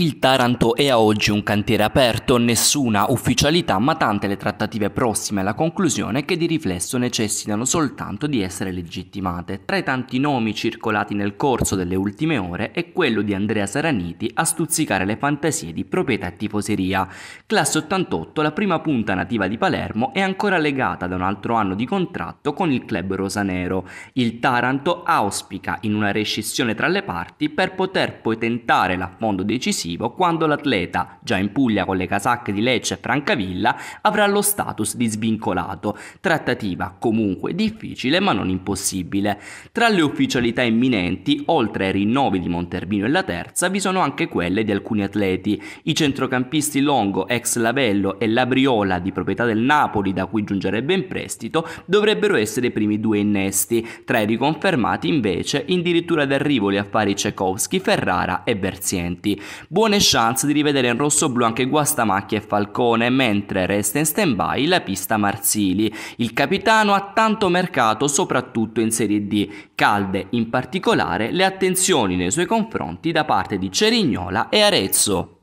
Il Taranto è a oggi un cantiere aperto, nessuna ufficialità, ma tante le trattative prossime alla conclusione che di riflesso necessitano soltanto di essere legittimate. Tra i tanti nomi circolati nel corso delle ultime ore è quello di Andrea Saraniti a stuzzicare le fantasie di proprietà e tifoseria. Classe 88, la prima punta nativa di Palermo, è ancora legata da un altro anno di contratto con il club rosanero. Il Taranto auspica in una rescissione tra le parti per poter poi tentare l'affondo decisivo successivo quando l'atleta, già in Puglia con le casacche di Lecce e Francavilla, avrà lo status di svincolato. Trattativa comunque difficile ma non impossibile. Tra le ufficialità imminenti, oltre ai rinnovi di Monterbino e la Terza, vi sono anche quelle di alcuni atleti. I centrocampisti Longo, ex Lavello e Labriola di proprietà del Napoli, da cui giungerebbe in prestito, dovrebbero essere i primi due innesti. Tra i riconfermati invece, addirittura d'arrivo gli affari Cekowski, Ferrara e Verzienti buone chance di rivedere in rosso-blu anche Guastamacchia e Falcone, mentre resta in stand-by la pista Marzili. Il capitano ha tanto mercato soprattutto in Serie D, calde in particolare le attenzioni nei suoi confronti da parte di Cerignola e Arezzo.